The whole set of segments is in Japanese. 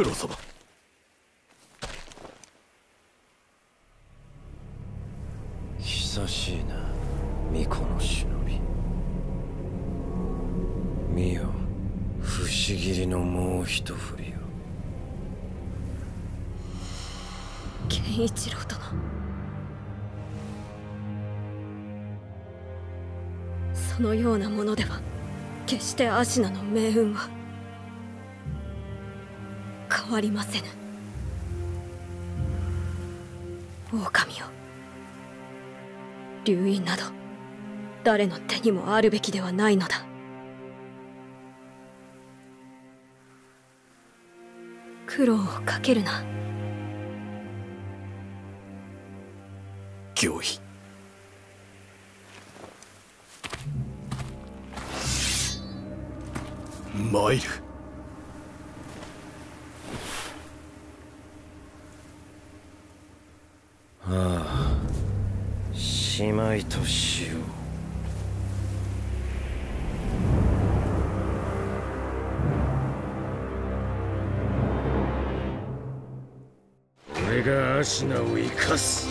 九郎様。久しいな巫女の忍び。見よ不思議りのもう一振りよ健一郎殿。そのようなものでは決してアシナの命運は変わりませぬ狼を留飲など誰の手にもあるべきではないのだ。苦労をかけるな。がアシナを生かす。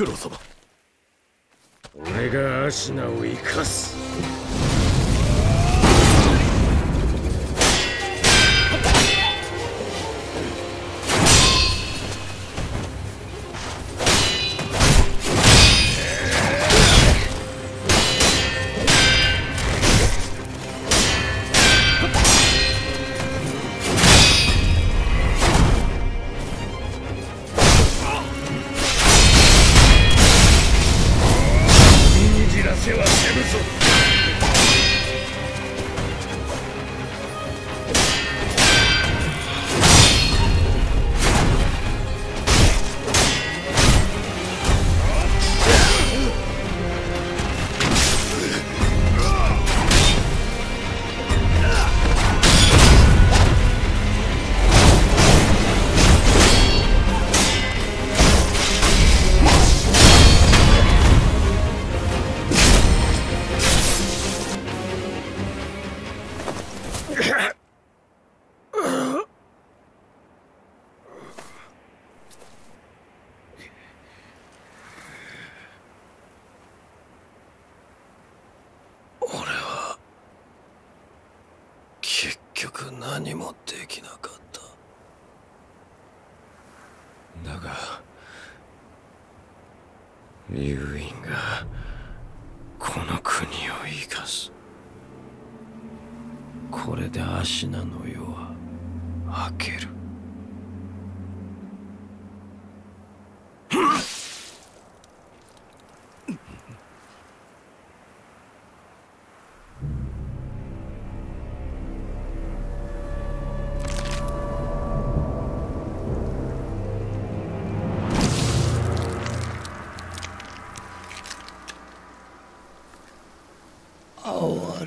黒様。俺がアシナを生かす。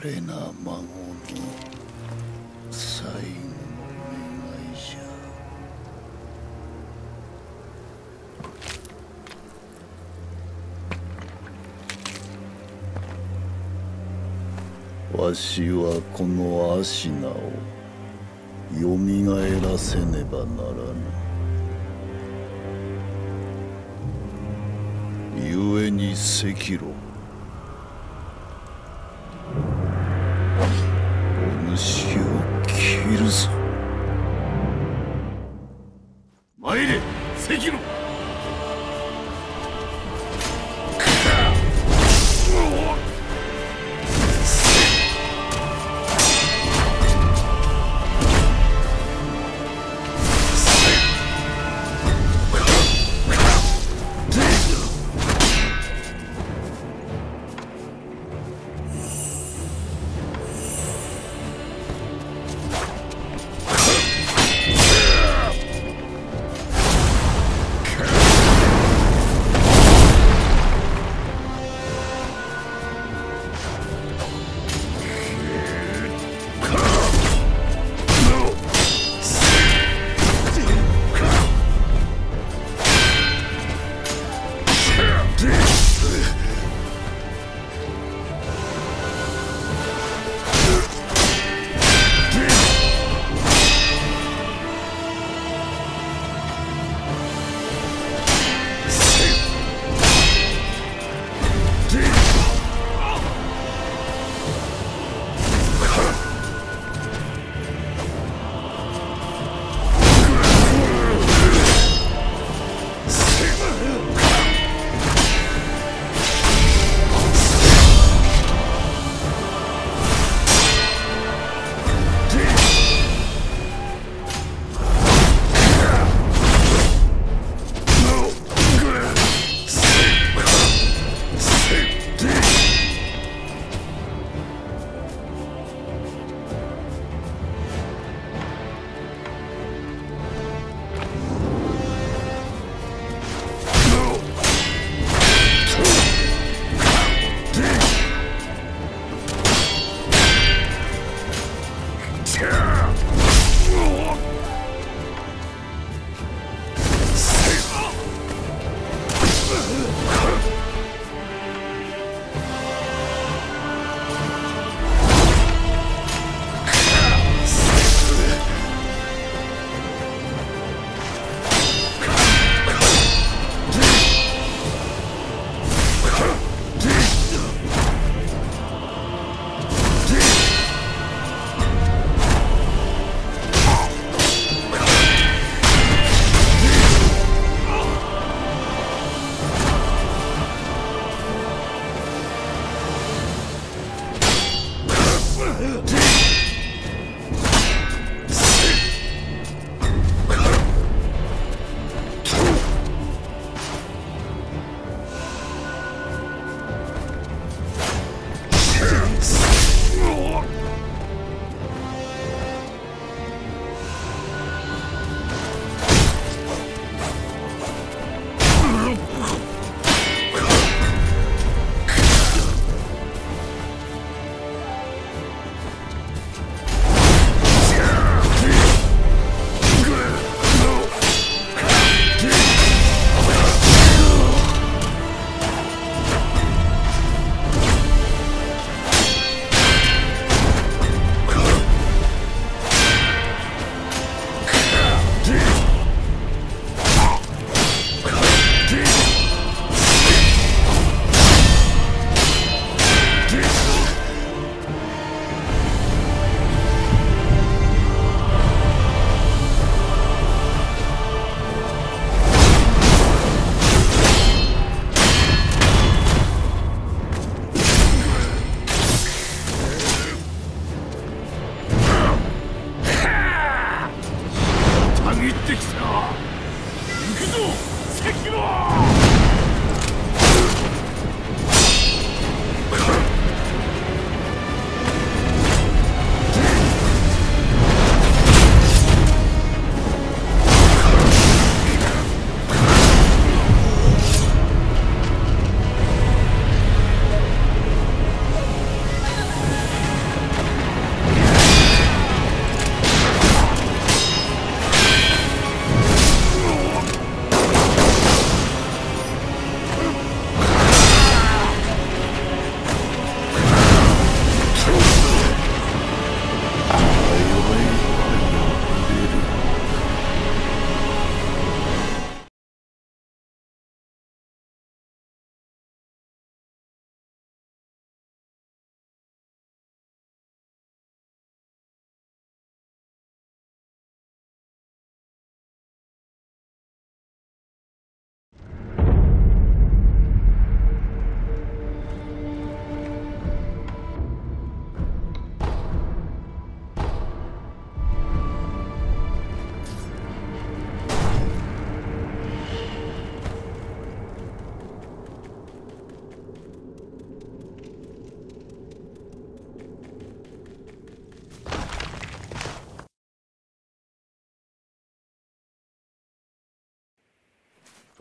れな孫の最後の願いじゃ。わしはこのアシナをよみがえらせねばならぬ。故に赤炉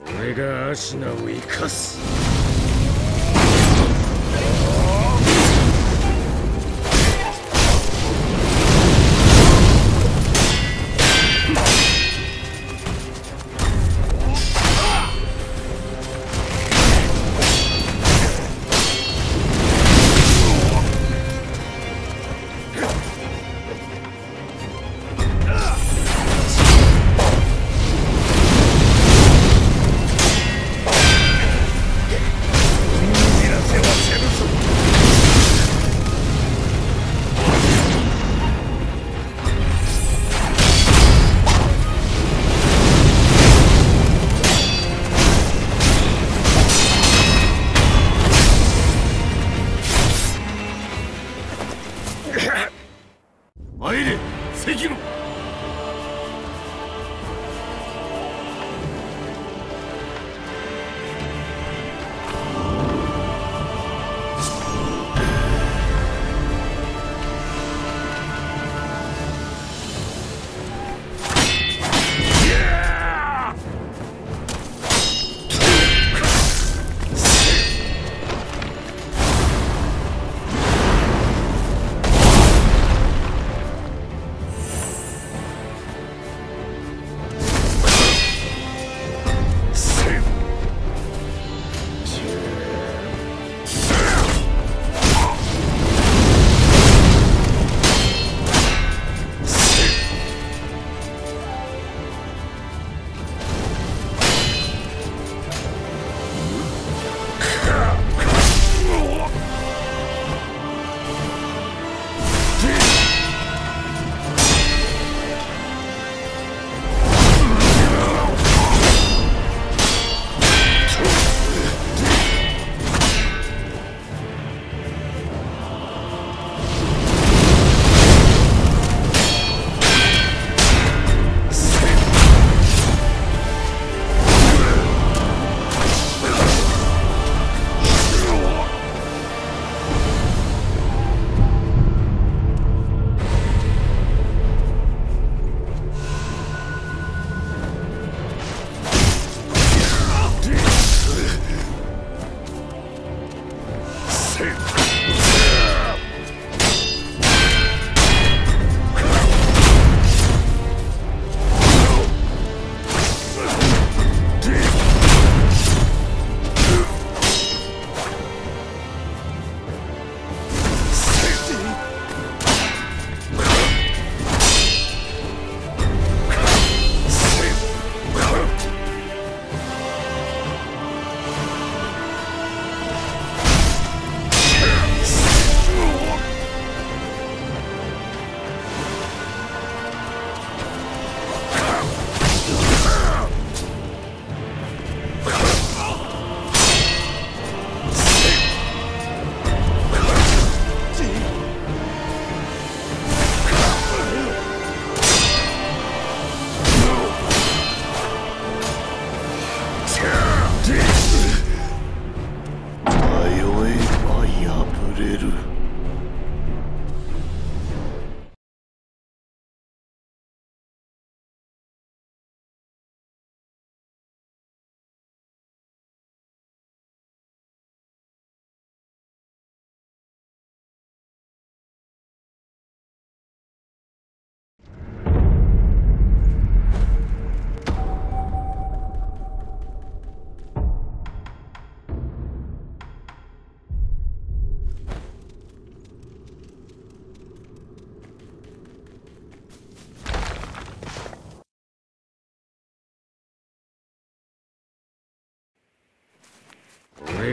俺がアシナを生かす。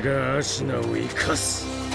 がアシナを生かす。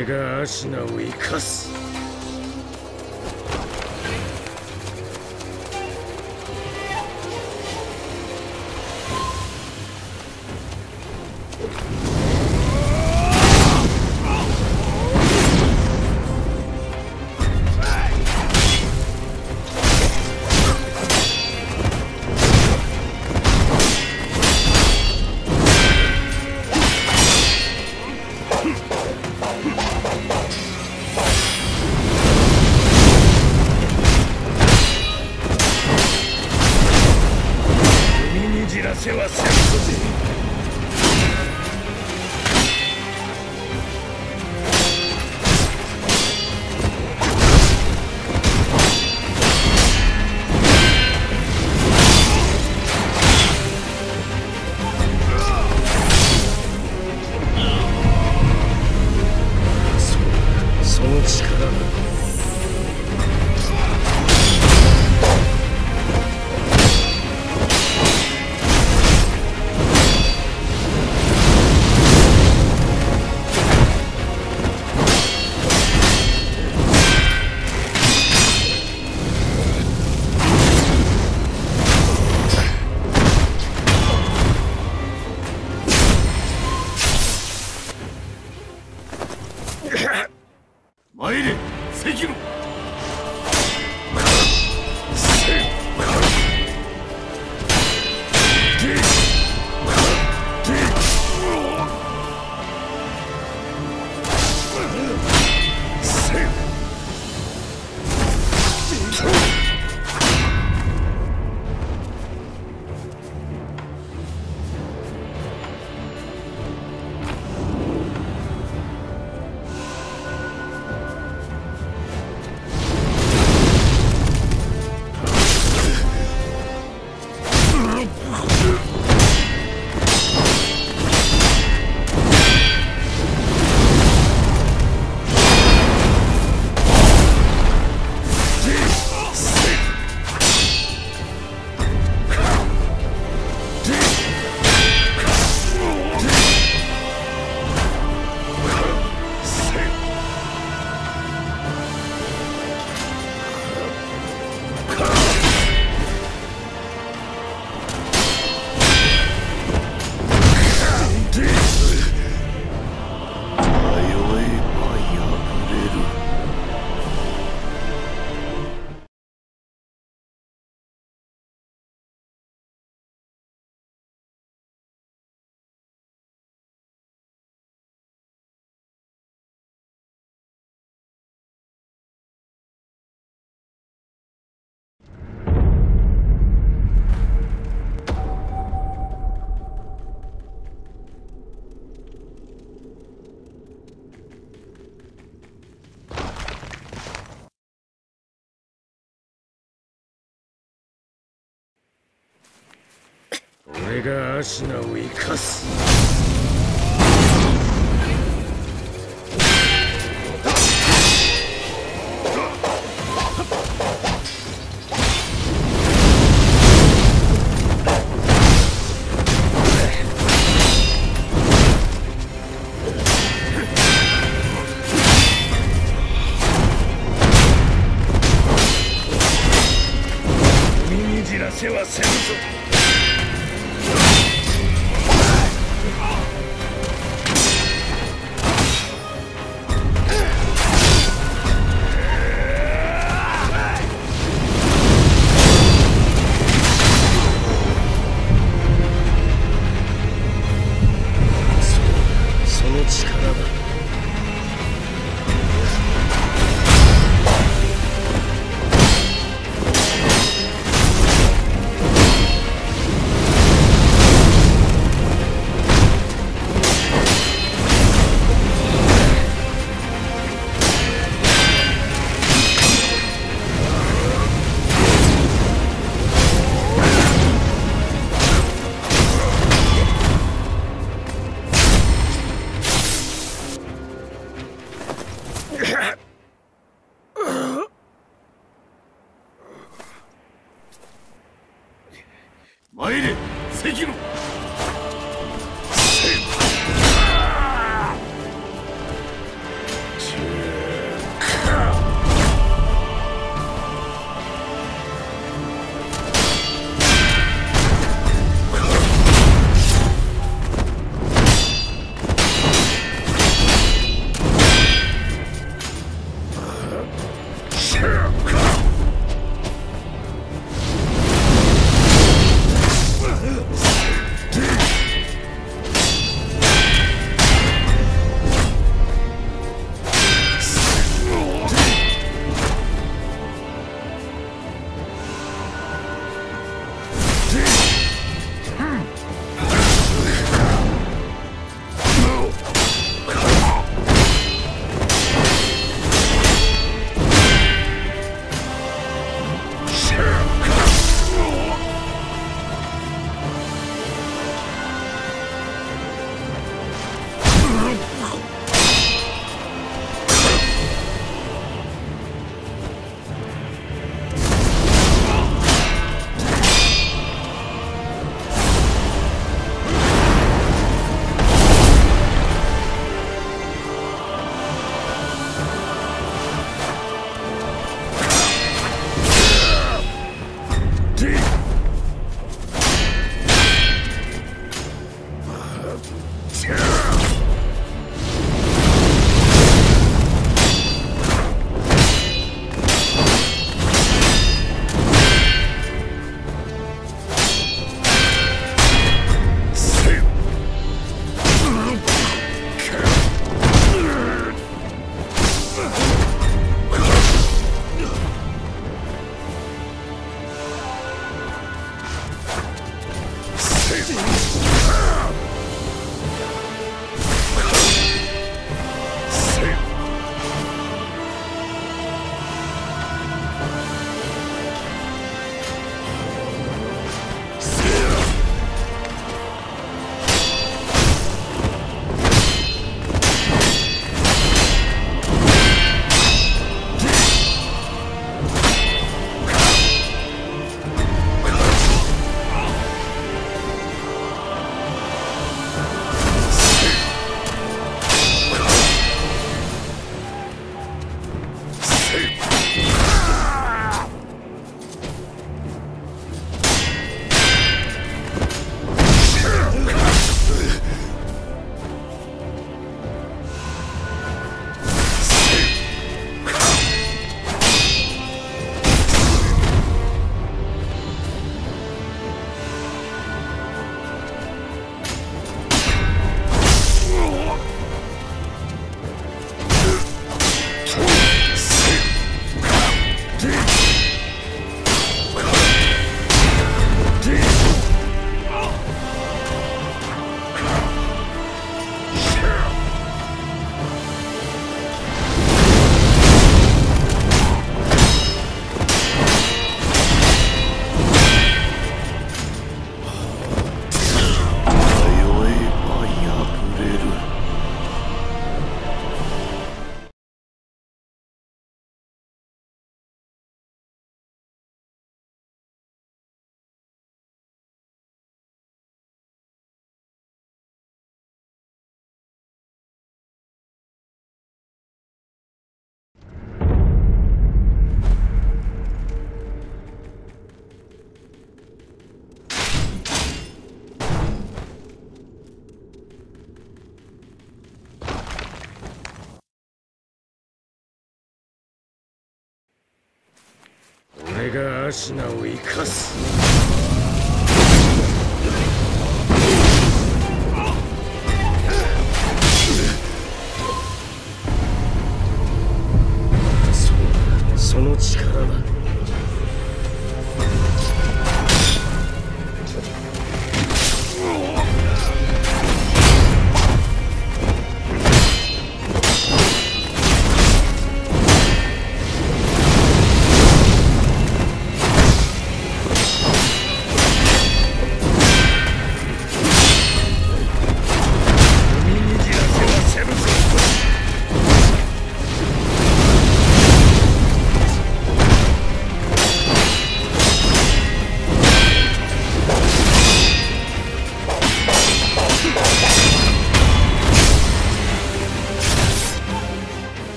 俺がアシナを生かす。俺がアシナを生かす。がアシナを生かす。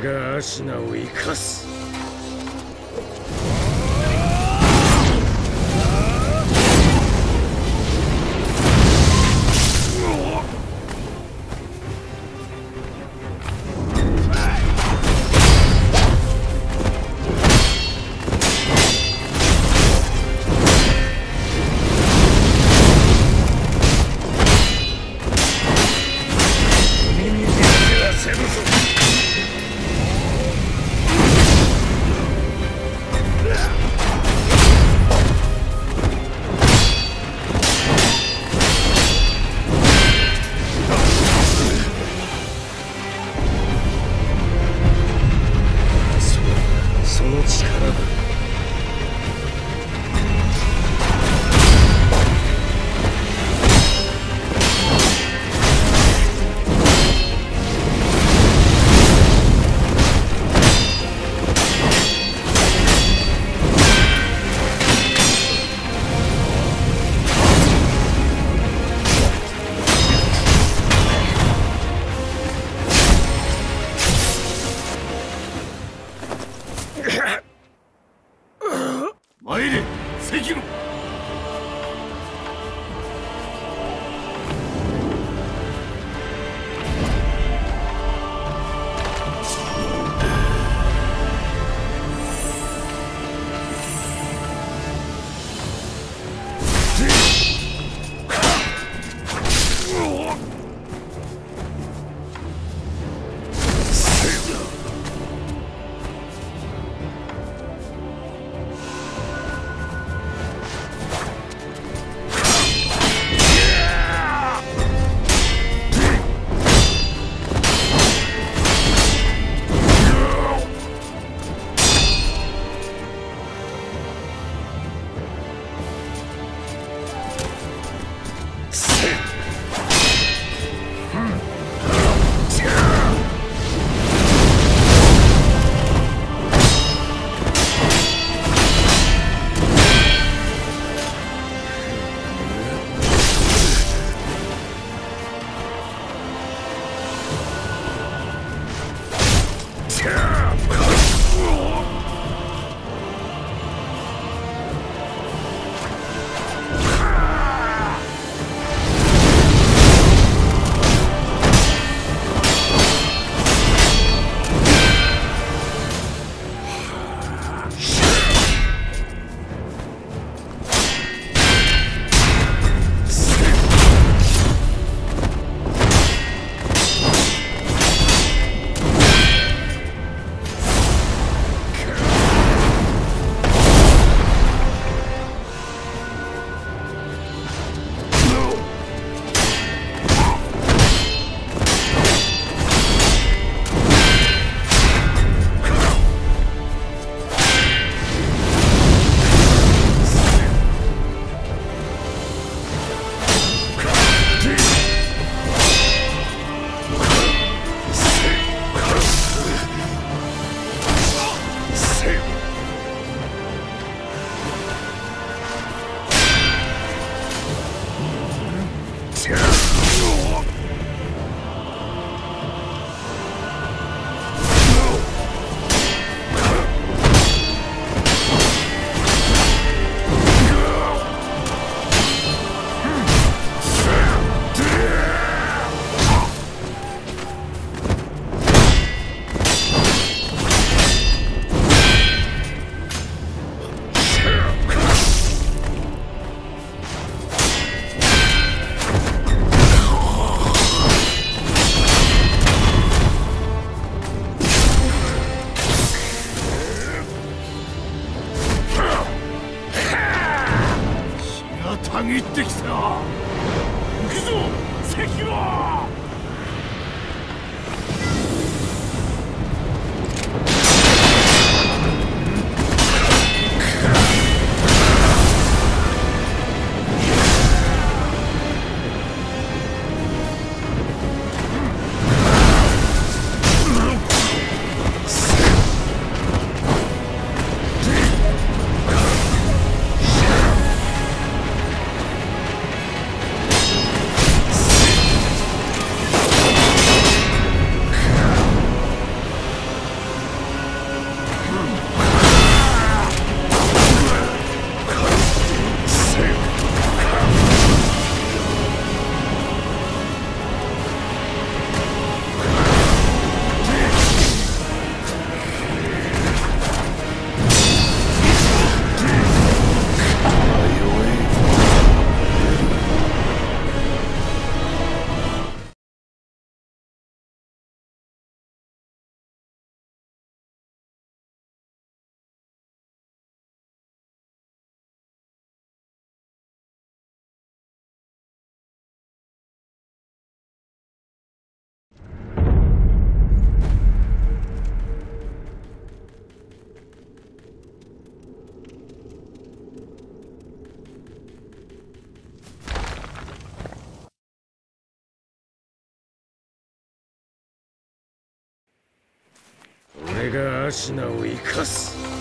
がアシナを生かす。がアシナを生かす。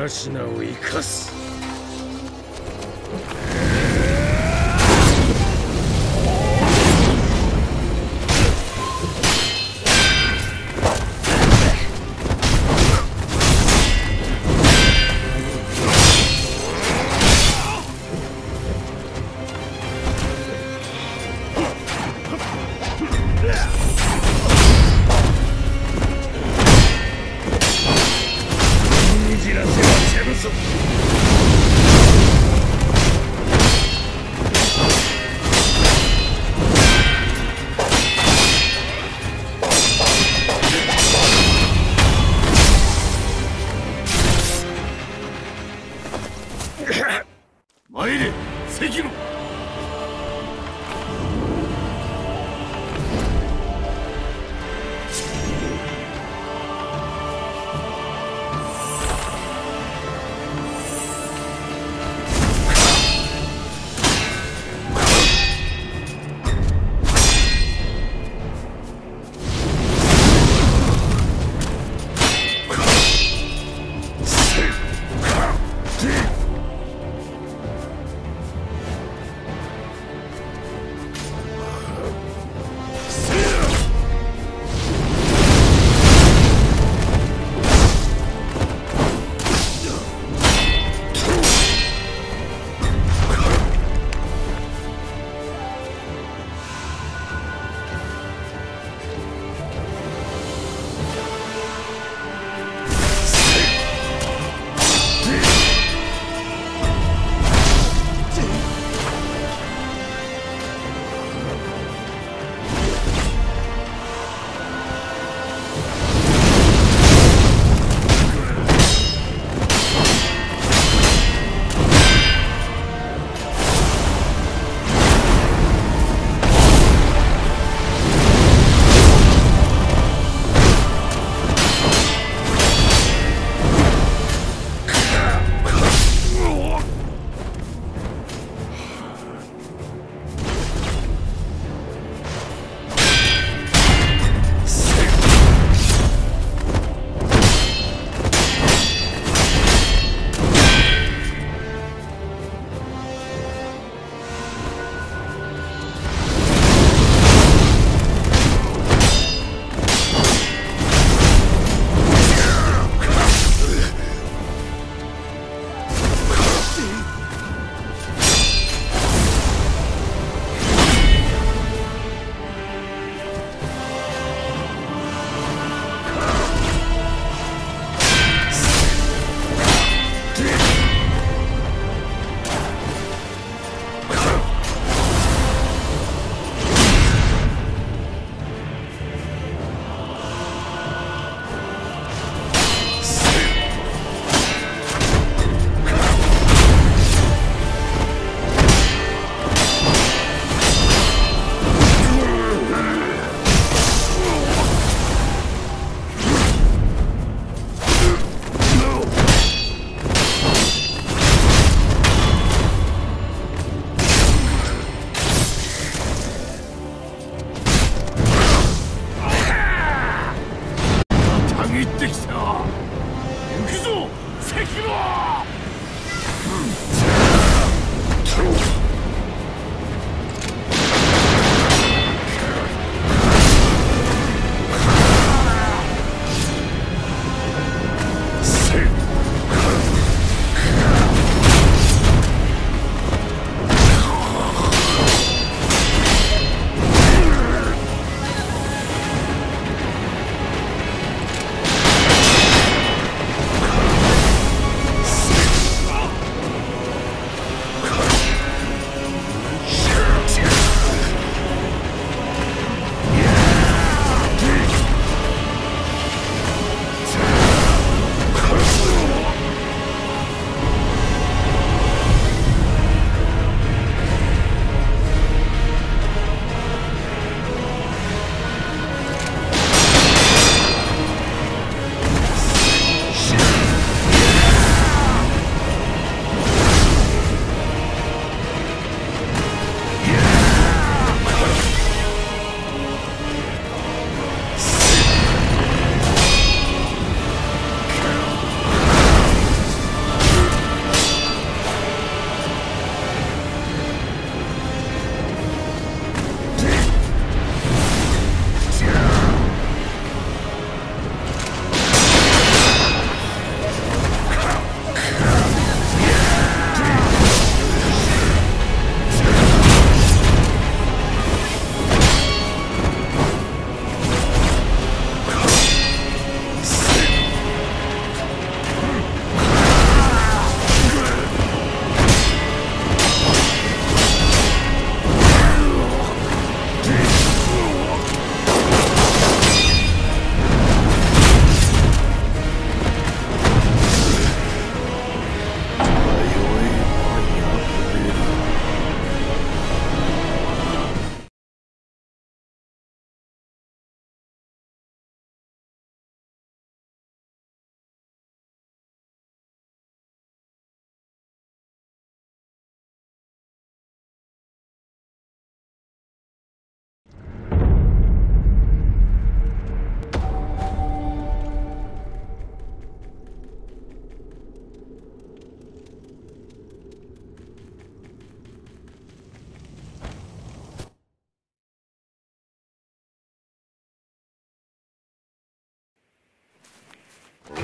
アーシナを生かす。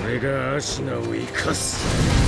俺がアシナを生かす。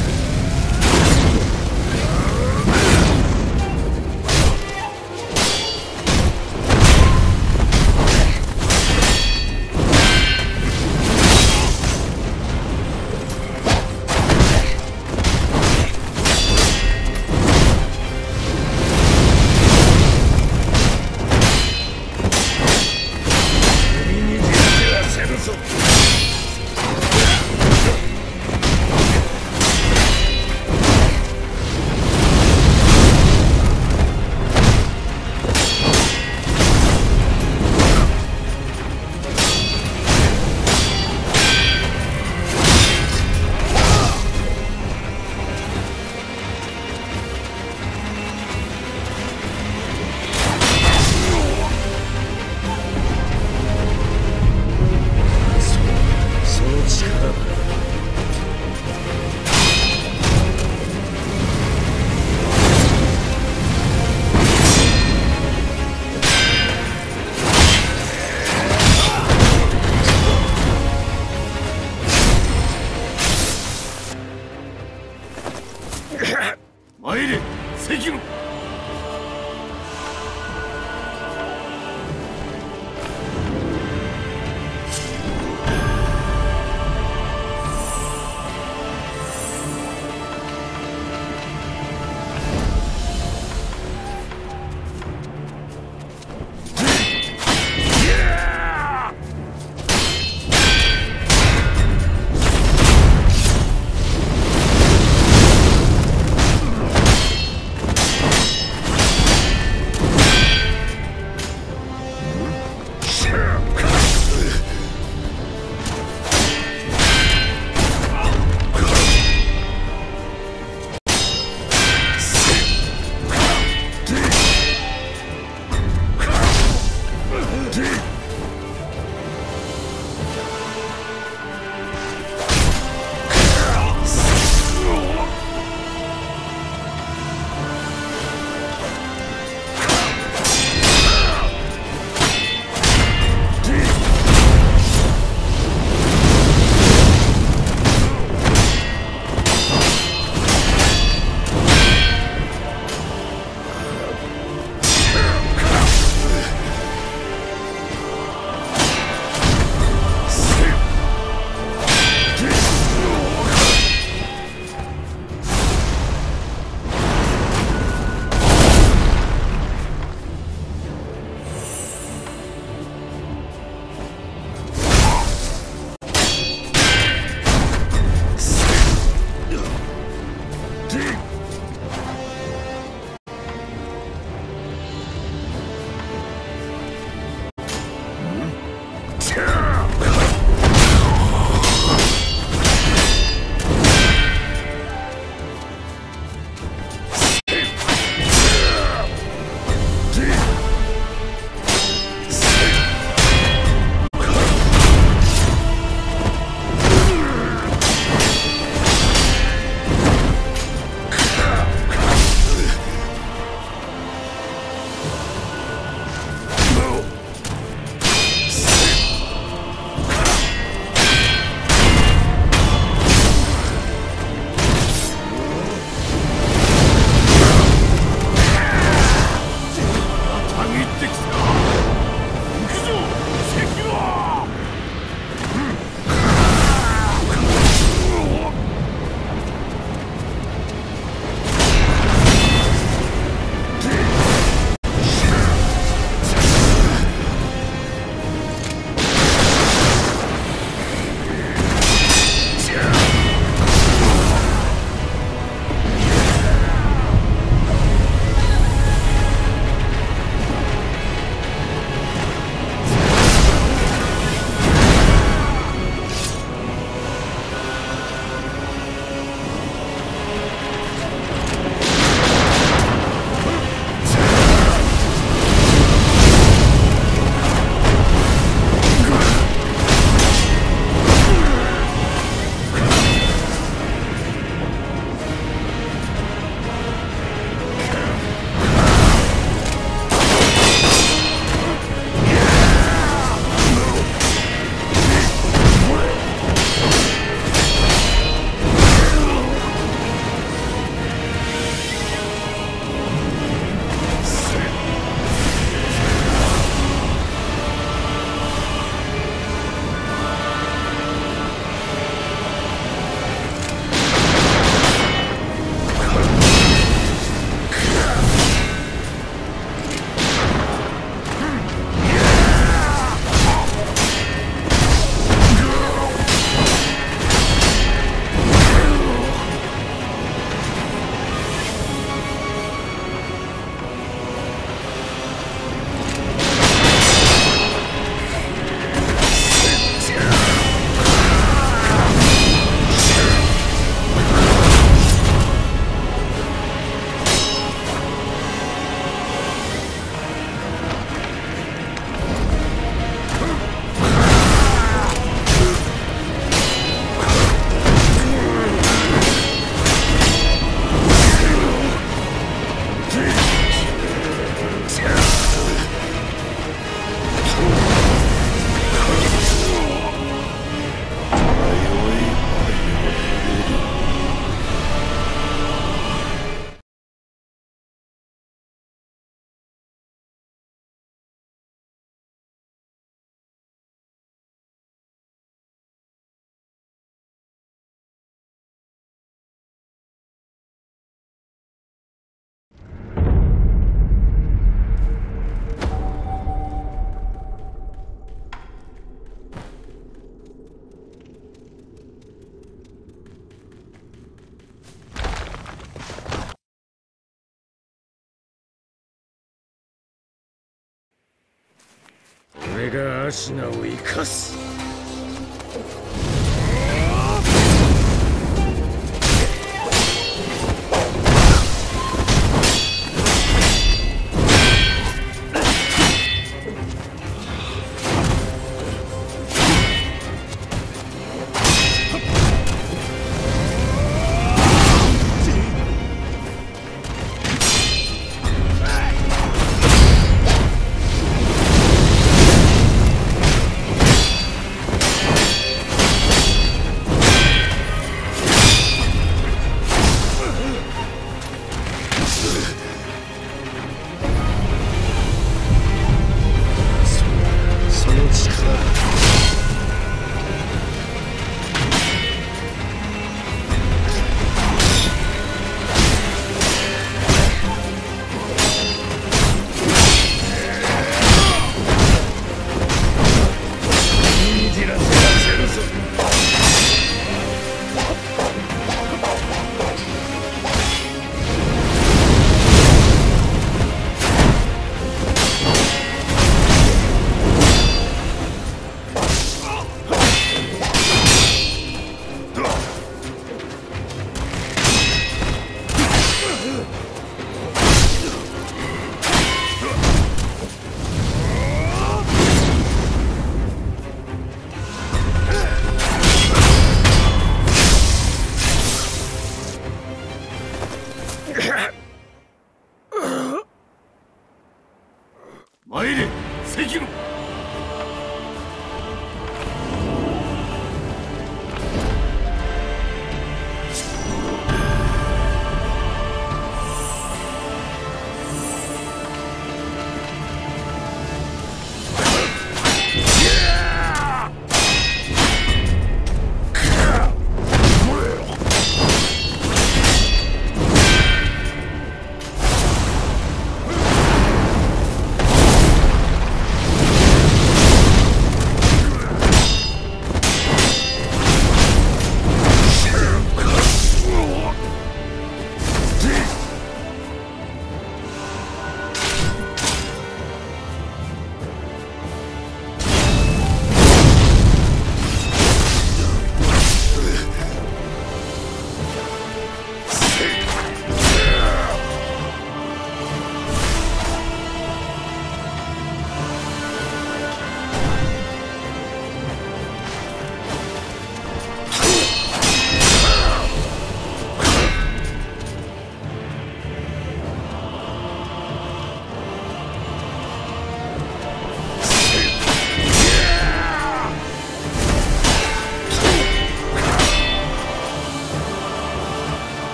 がアシナを生かす。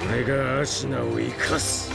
俺がアシナを生かす。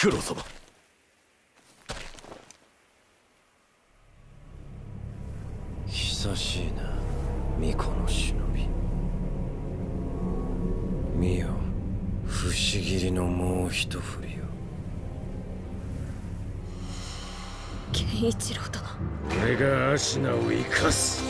九郎様。久しいな巫女の忍び。見よ不思議りのもう一振りよ健一郎殿。俺がアシナを生かす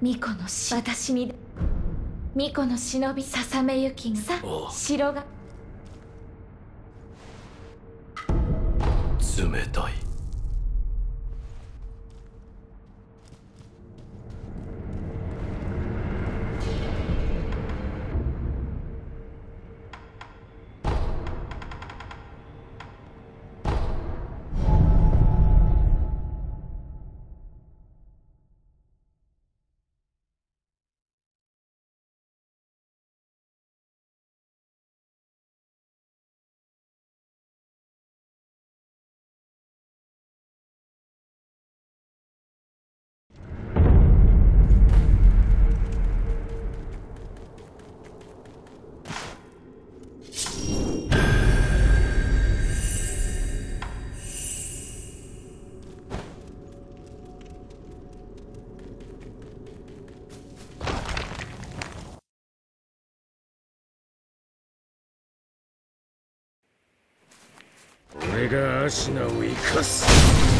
巫女のし私に巫女の忍びささめゆきが。さおう。城が。冷たい俺がアシナを生かす。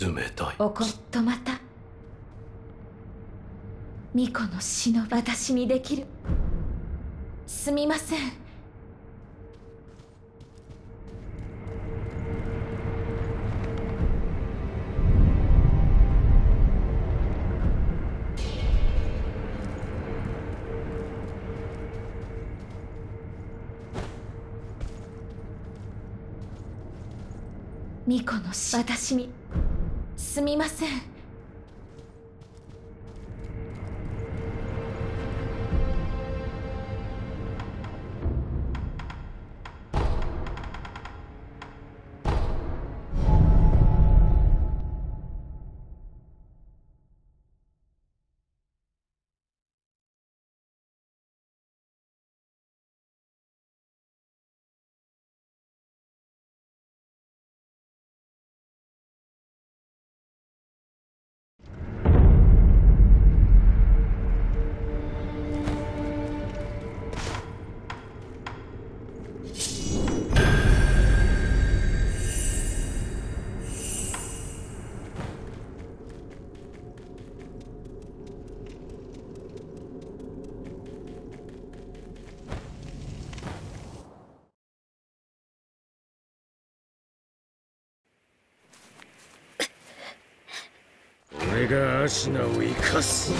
冷たい。おきっとまた。巫女の忍び私にできる。すみません。巫女のし私に。すみません。俺がアシナを生かす。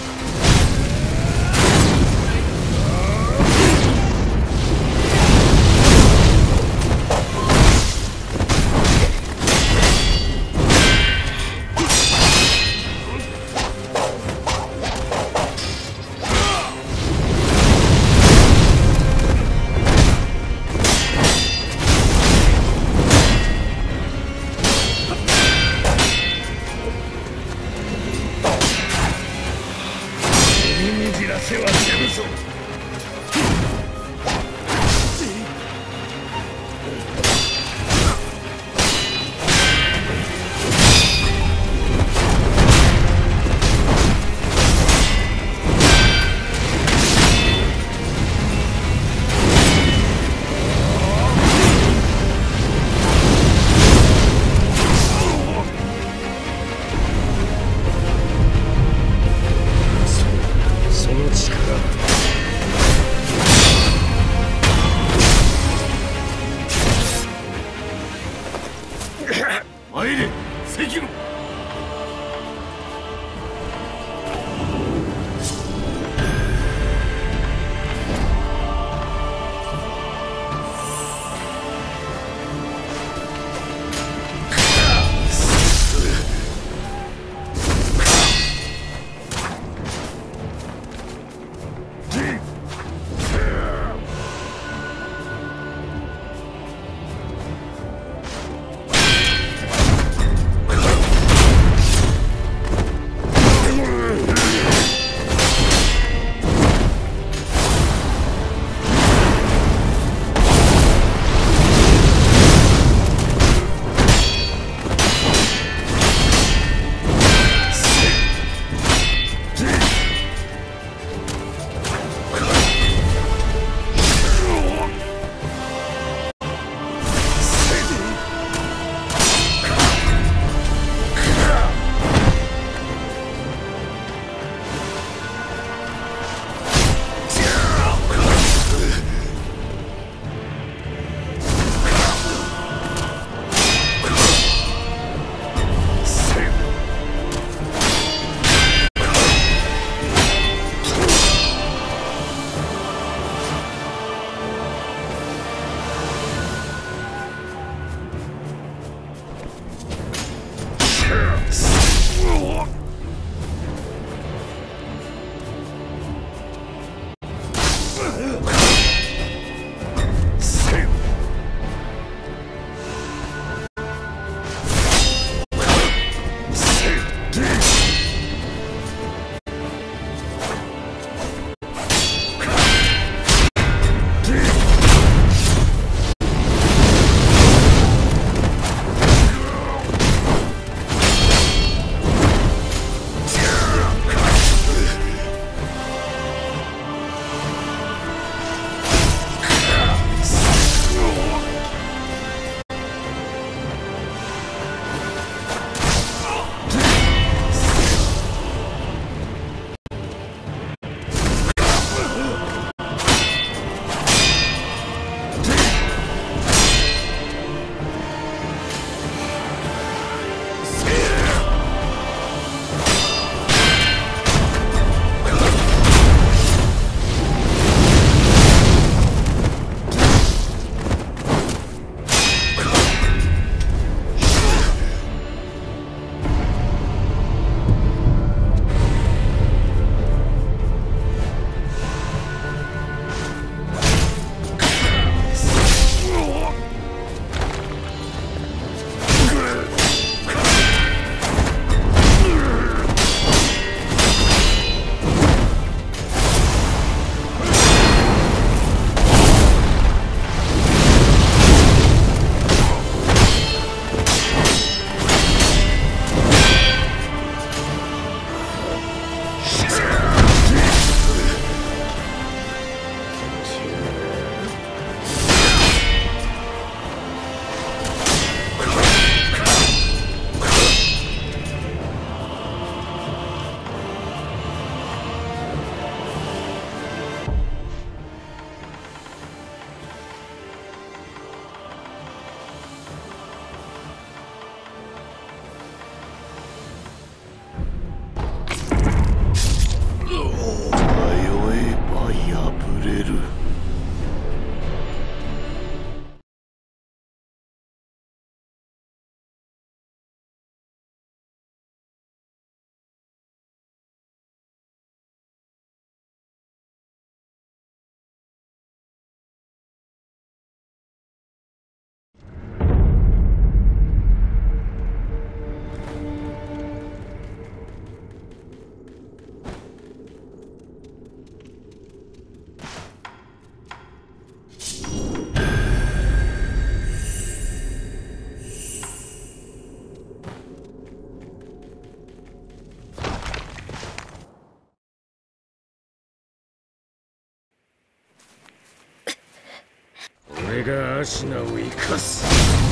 俺がアシナを生かす。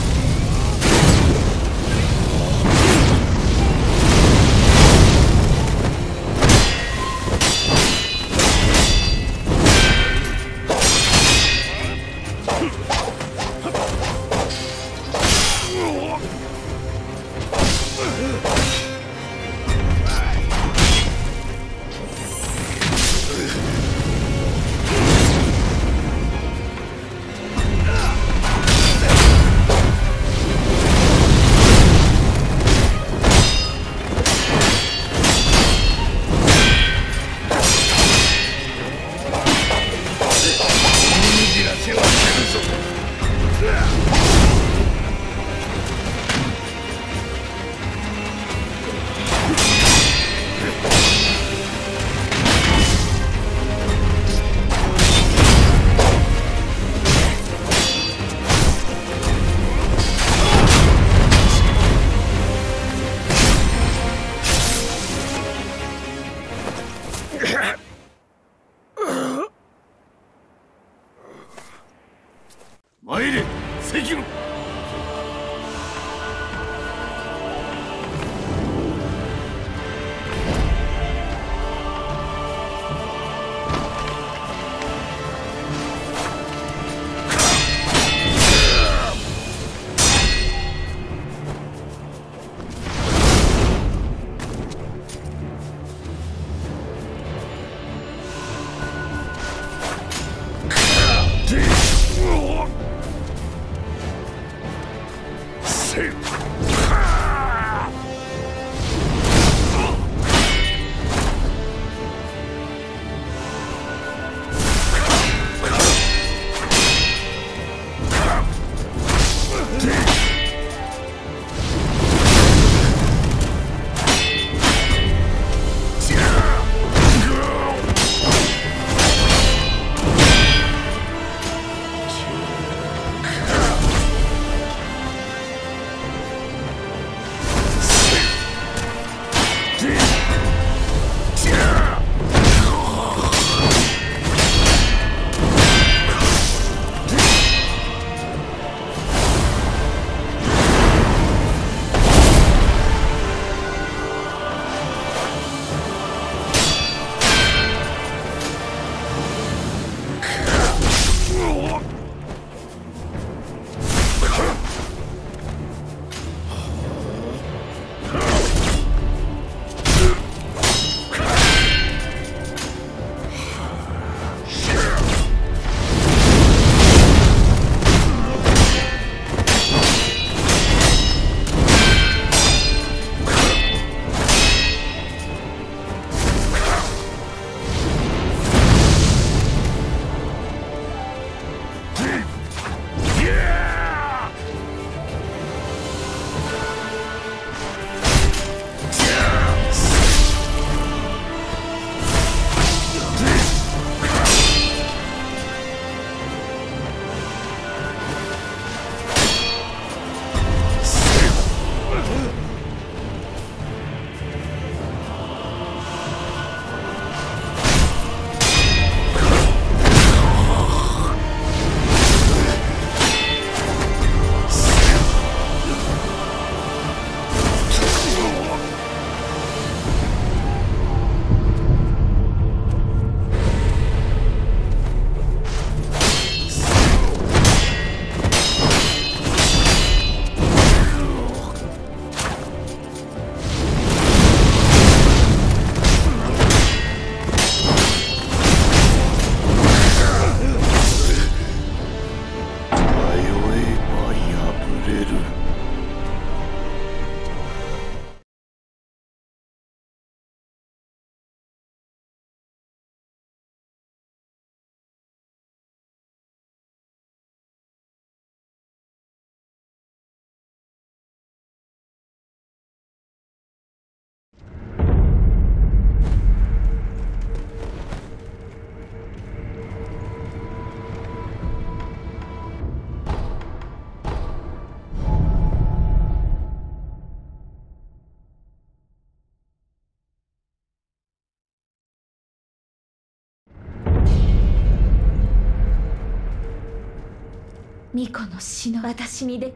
巫女の忍私にで。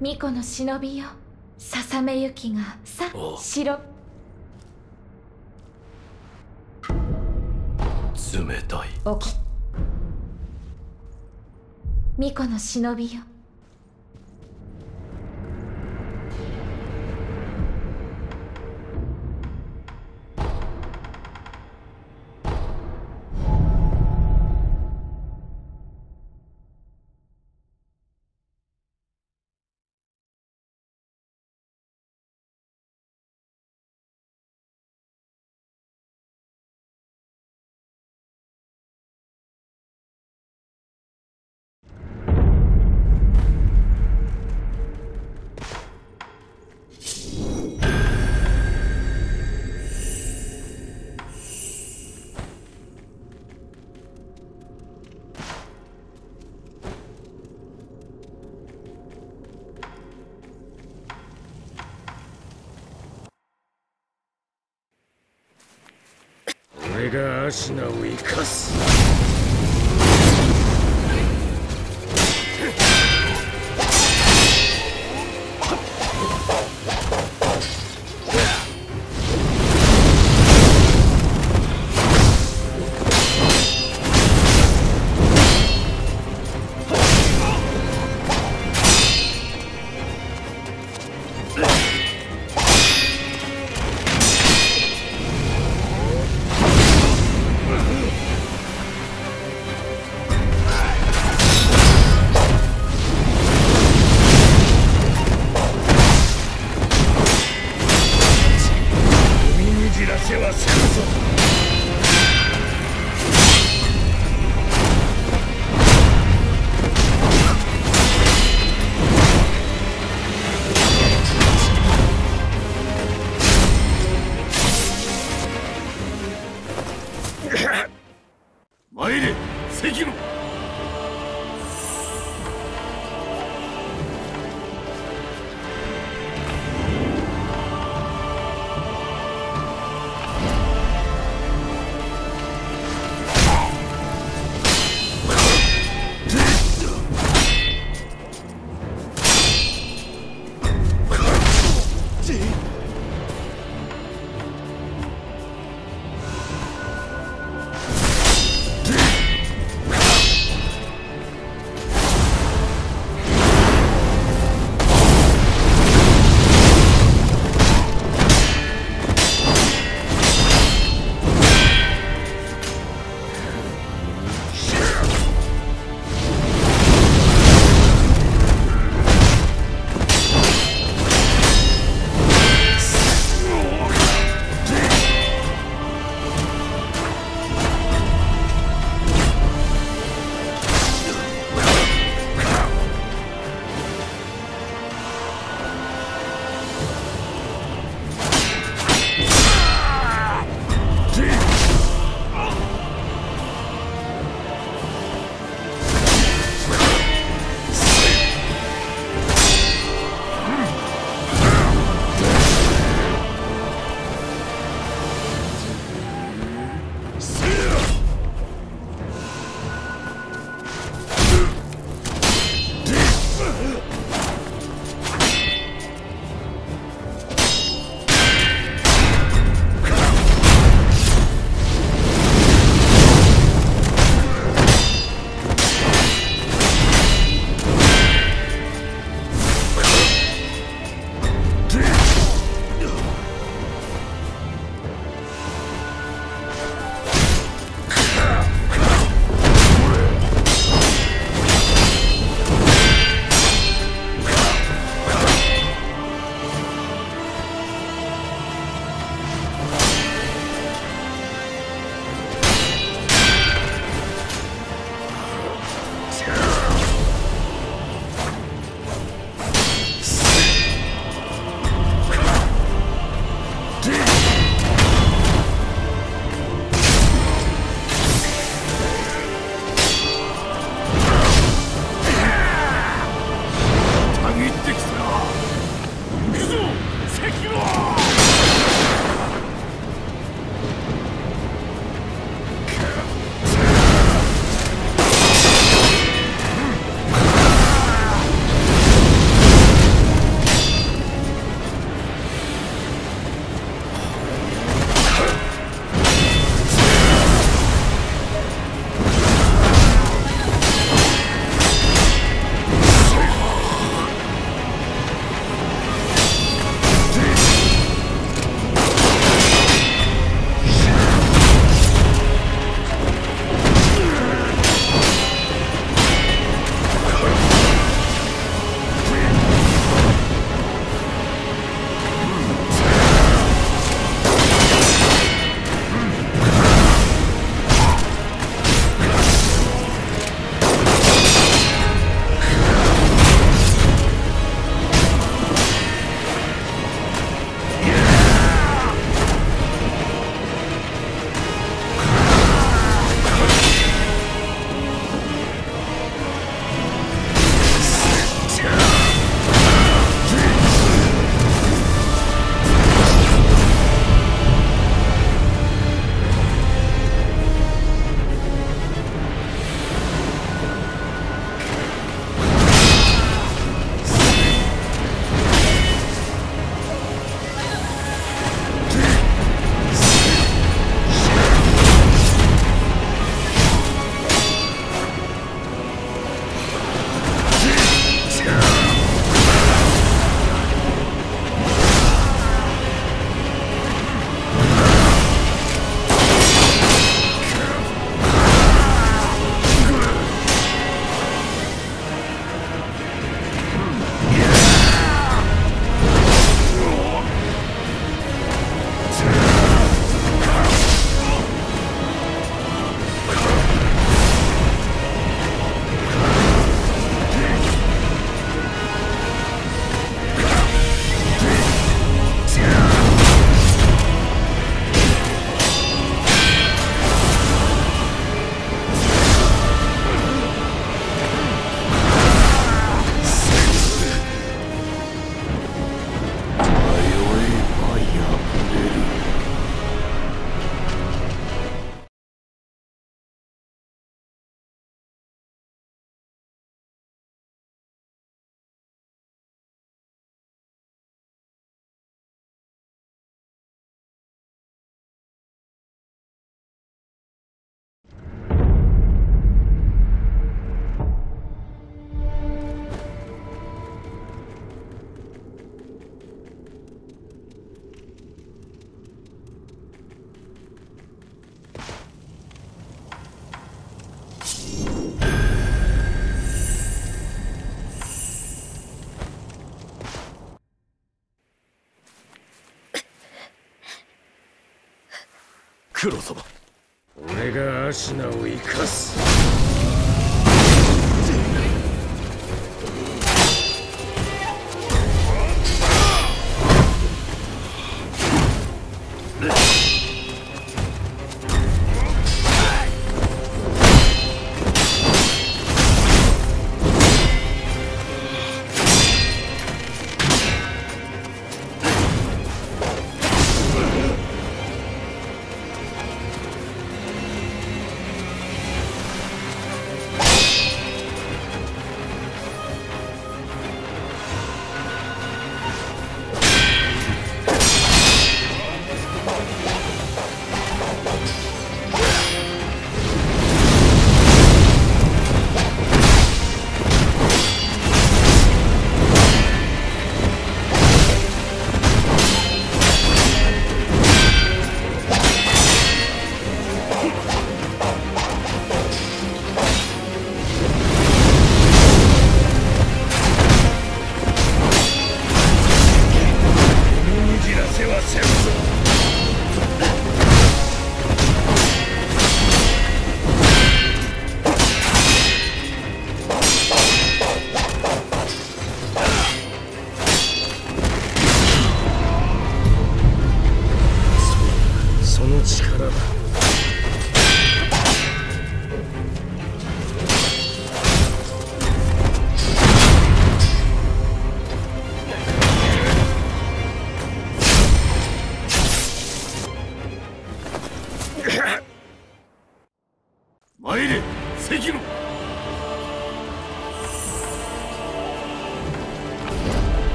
巫女の忍びよ。ささめゆきが。さおう。白冷たい。起き。巫女の忍びよ俺がアシナを生かす黒様。俺がアシナを生かす。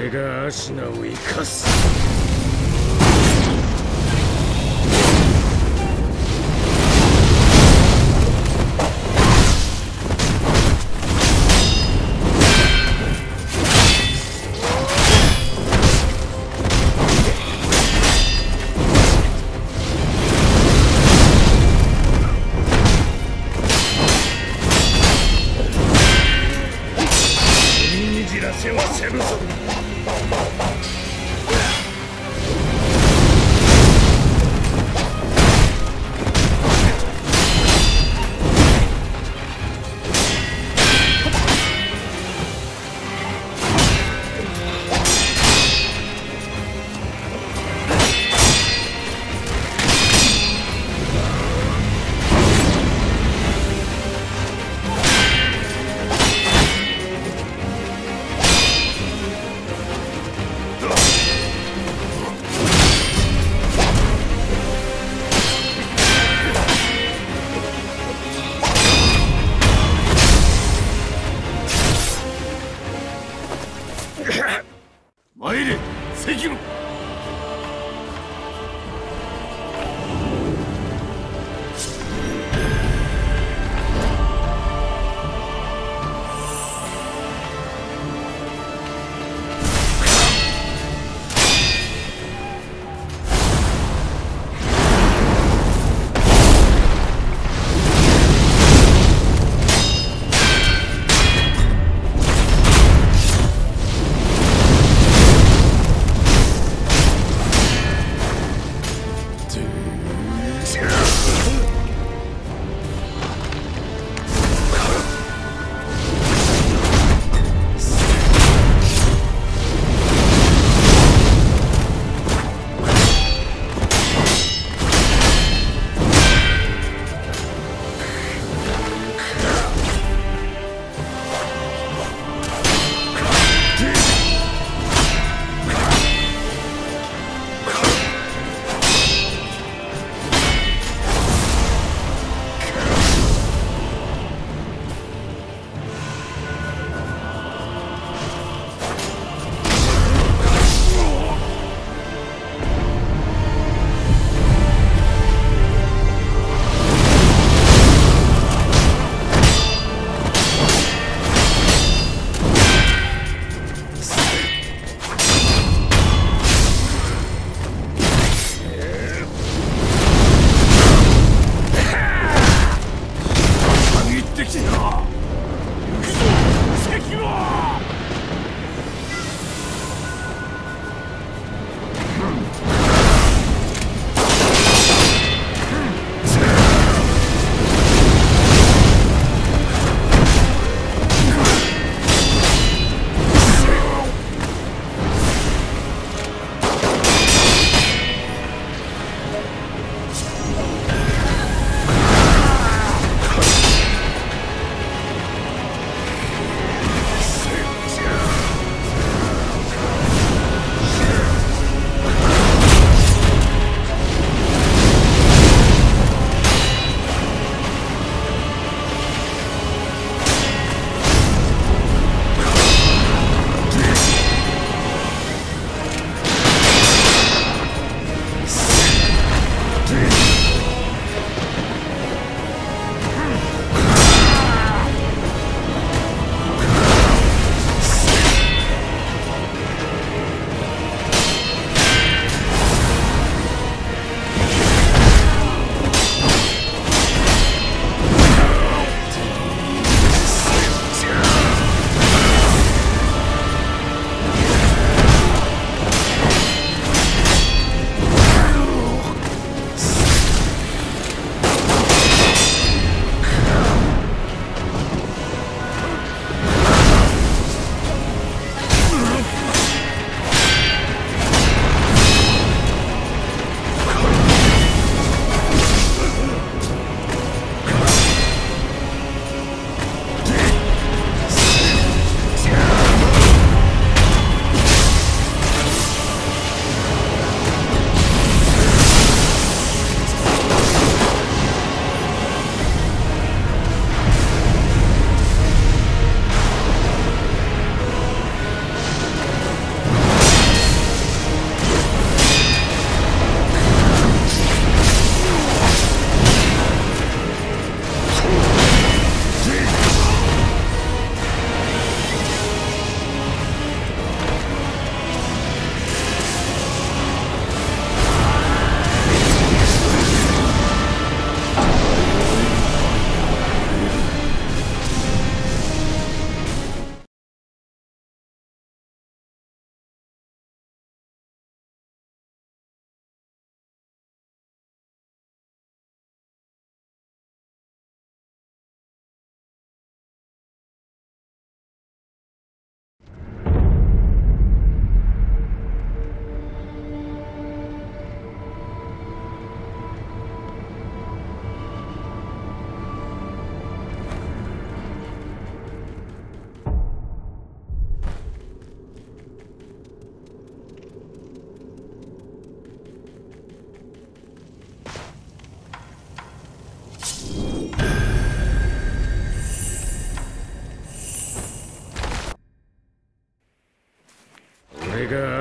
俺がアシナを生かす。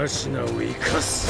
しなを生かす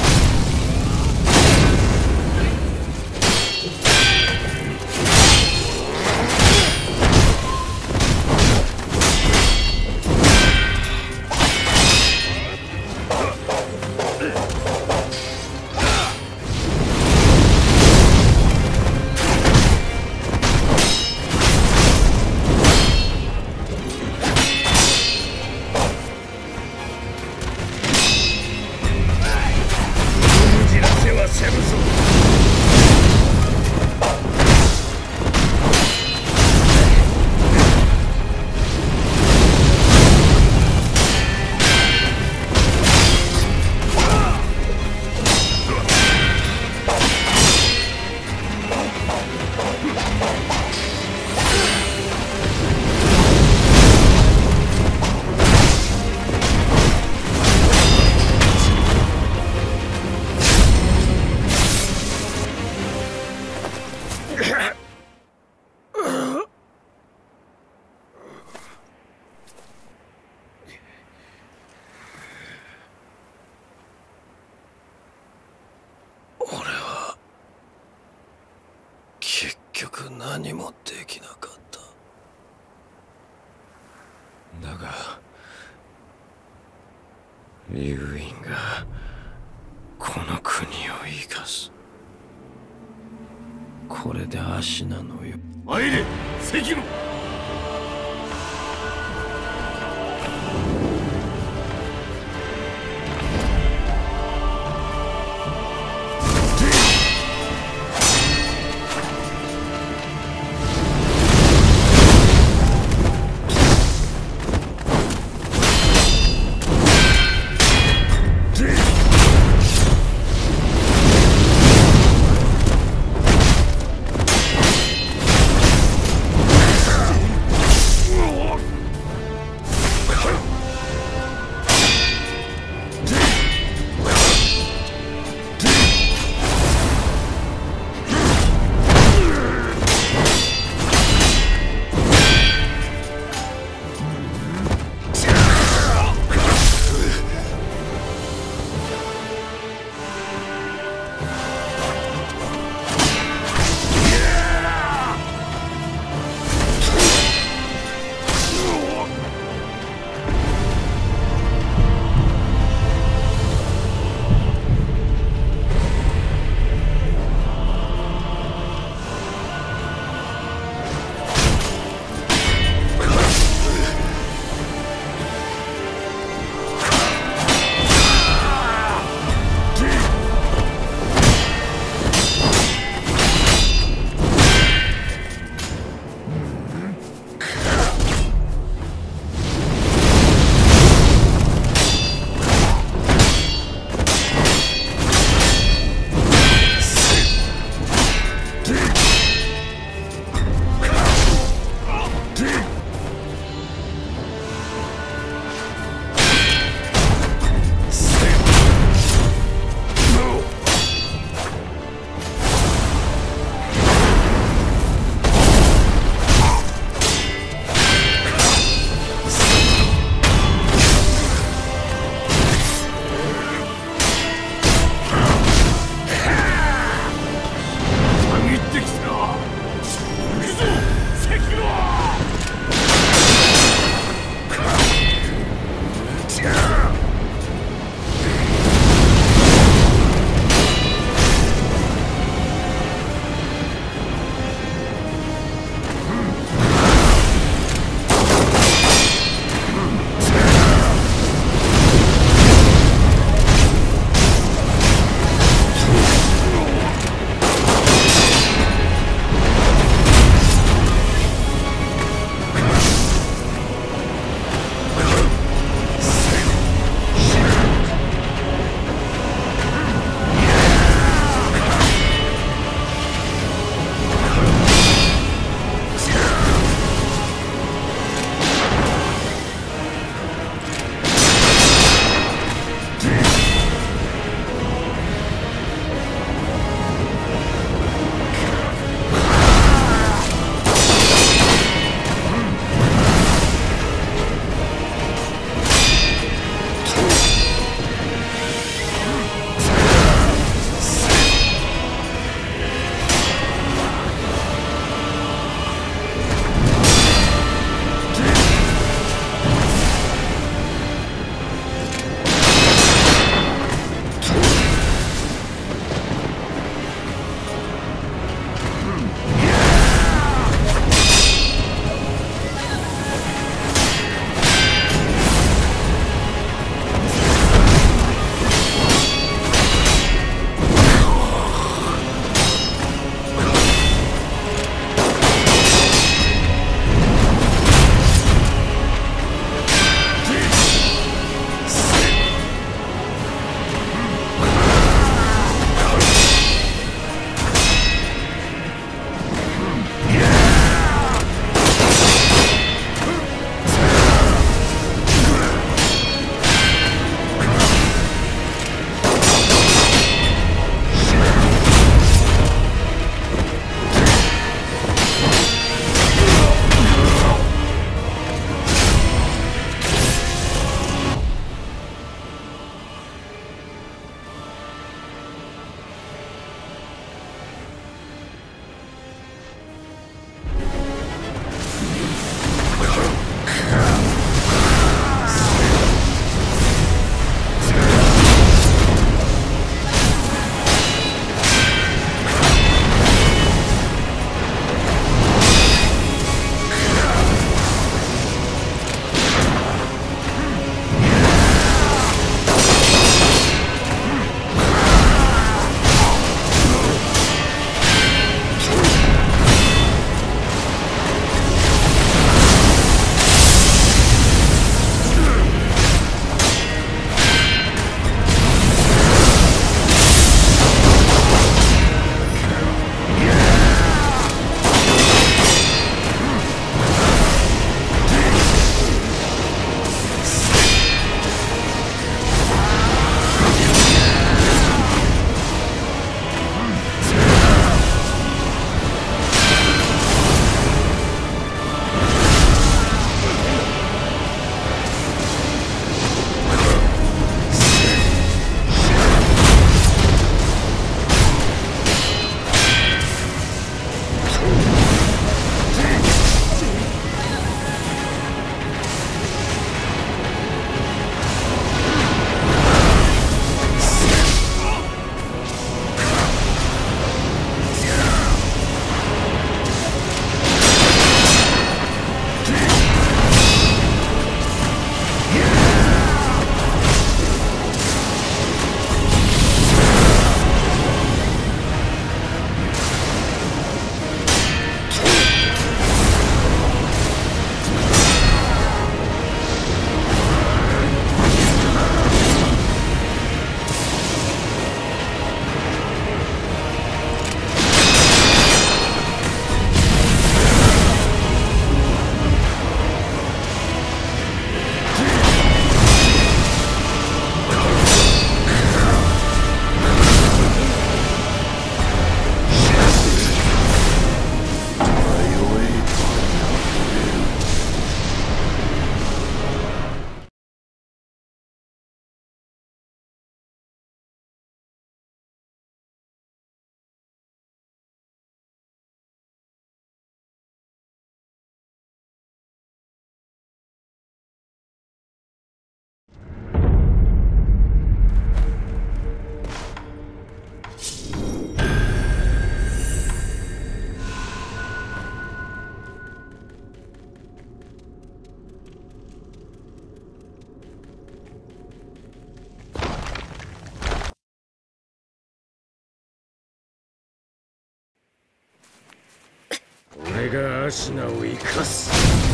がアシナを生かす。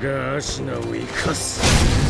がアシナを生かす。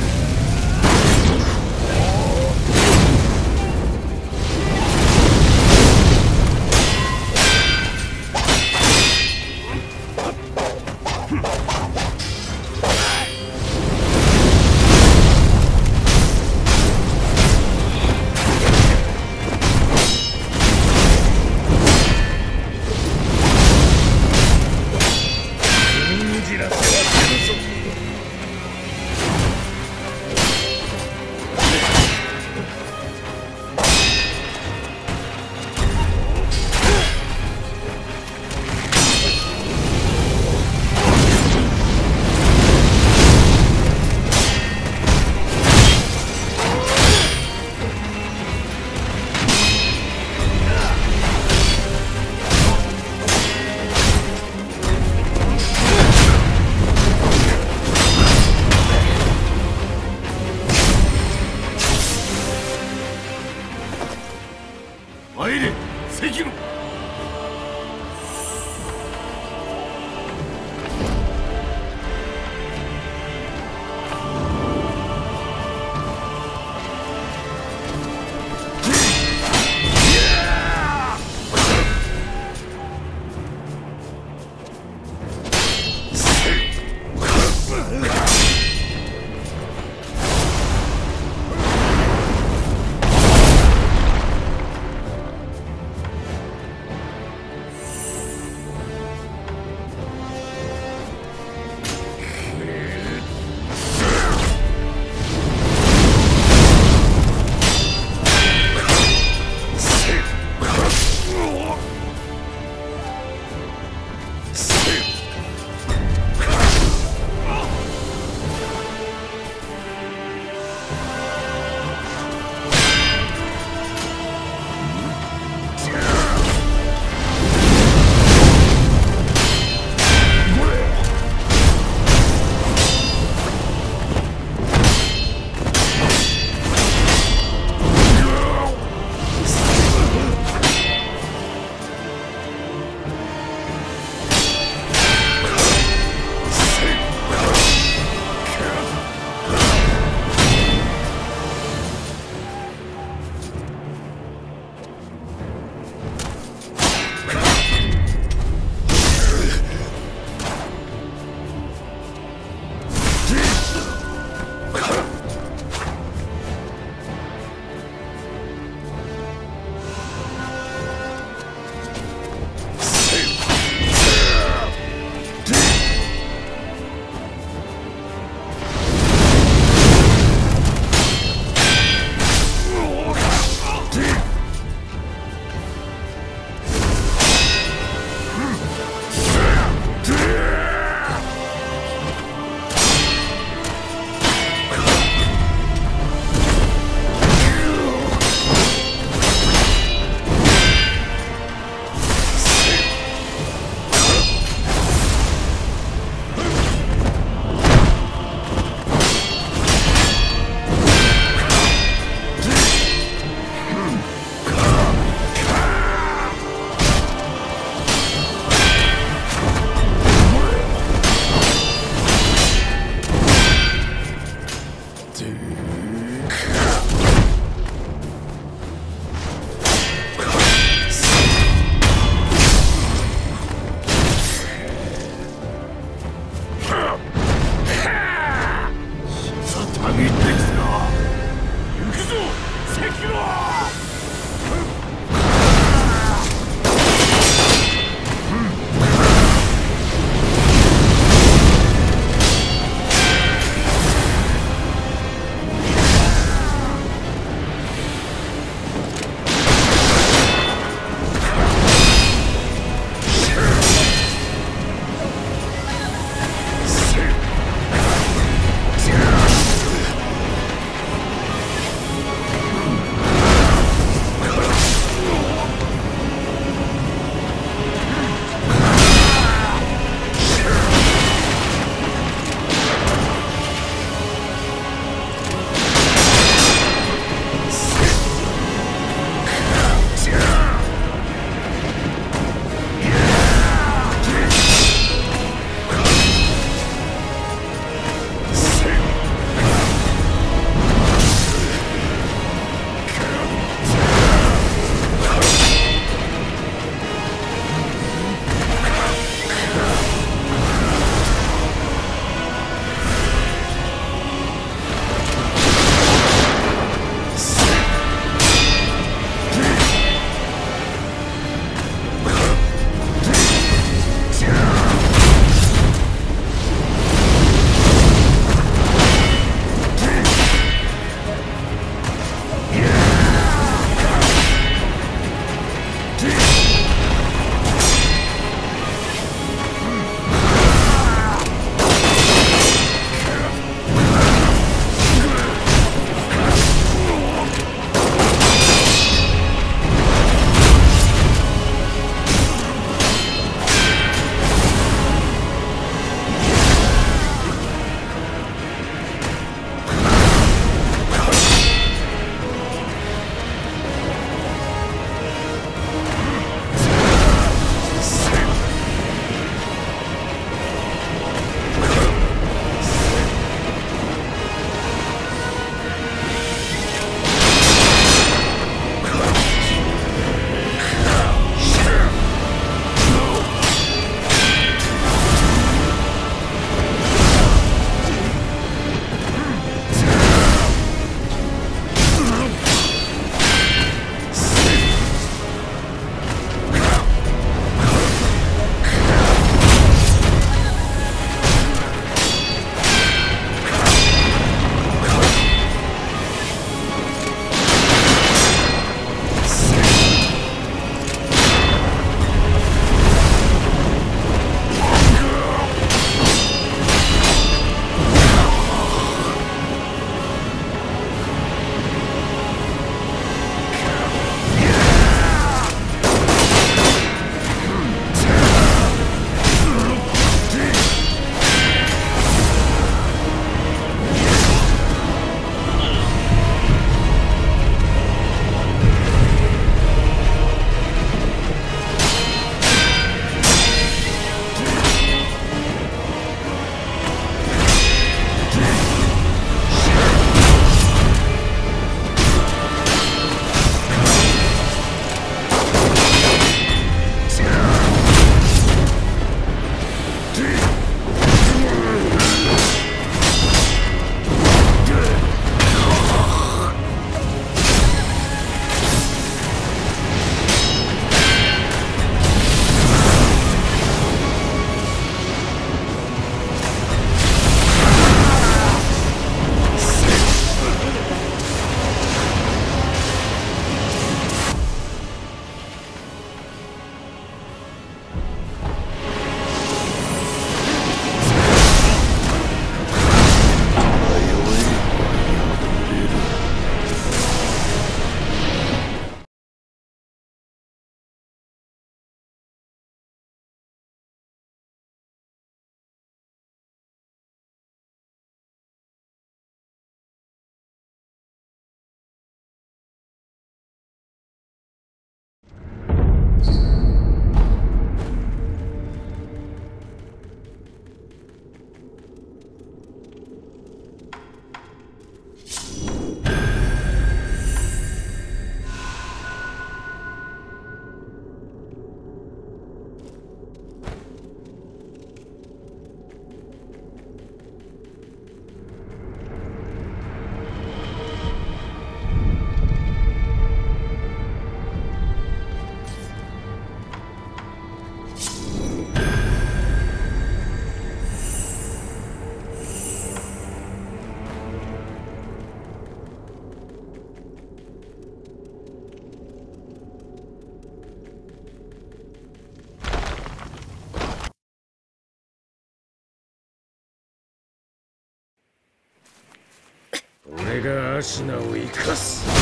俺がアシナを生かす。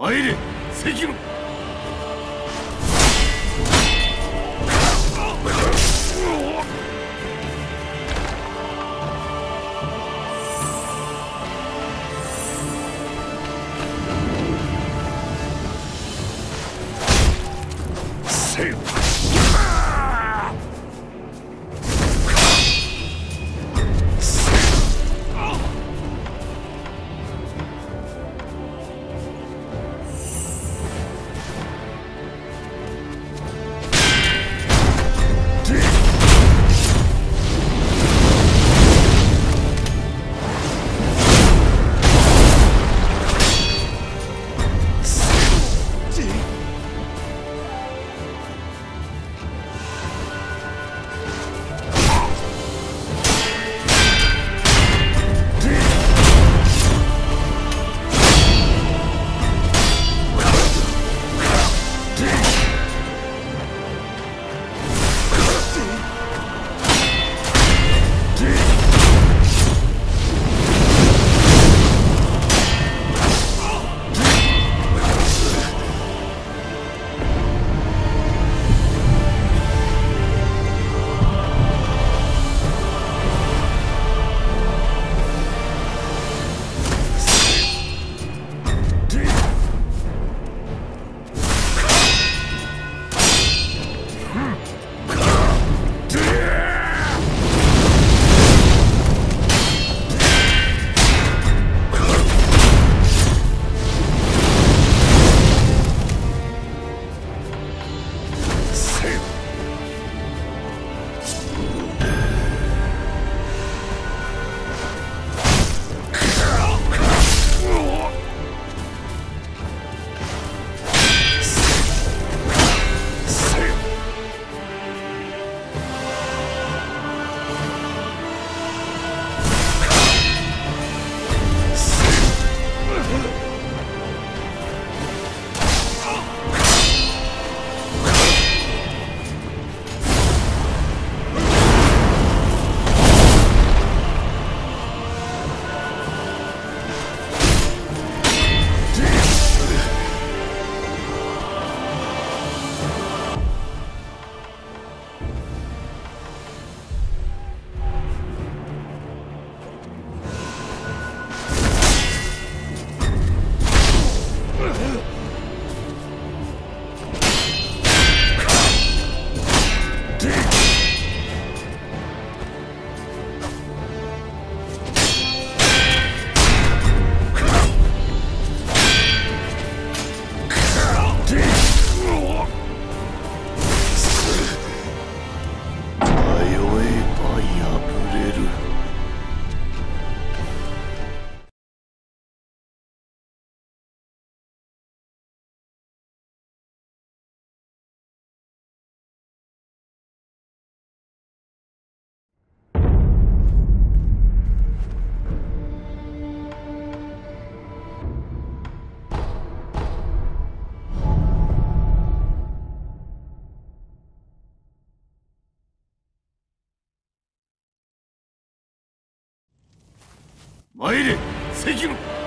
参れ関野。参れ関野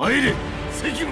参れ関野